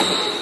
you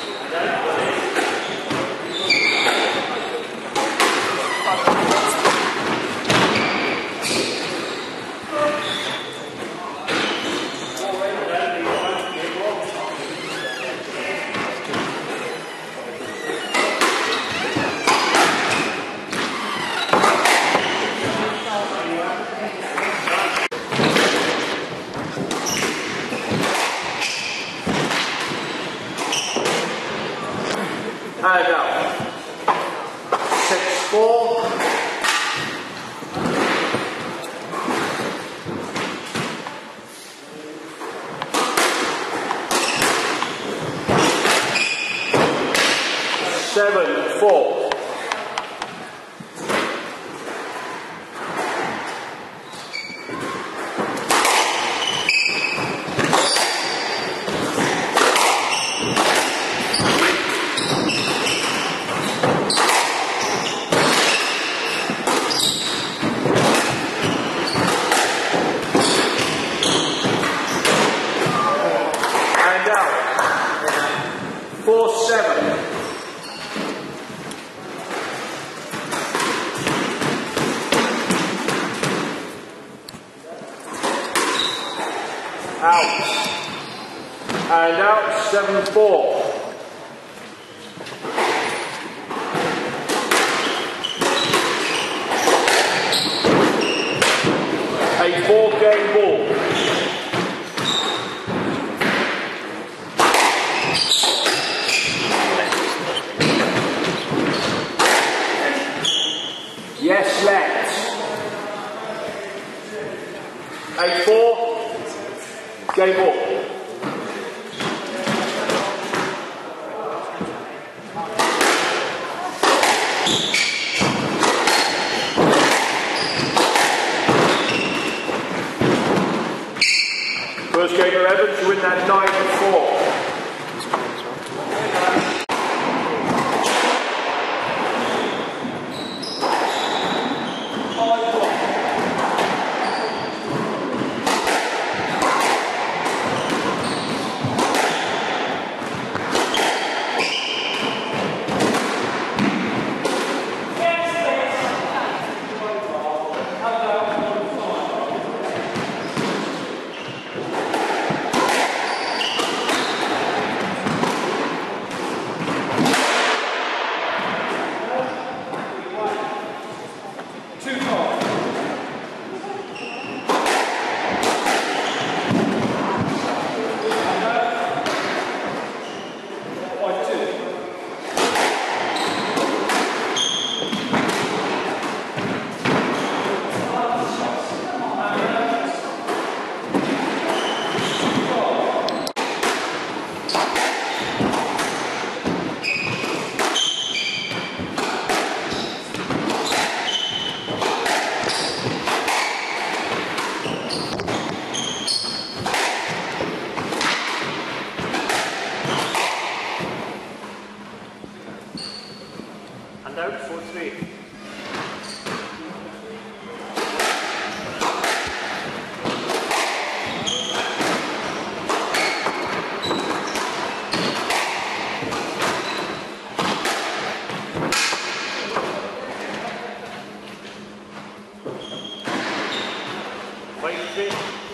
7 4. A four game ball. Yes, let's. A four game ball. First game of Evans to win that 9 vai ser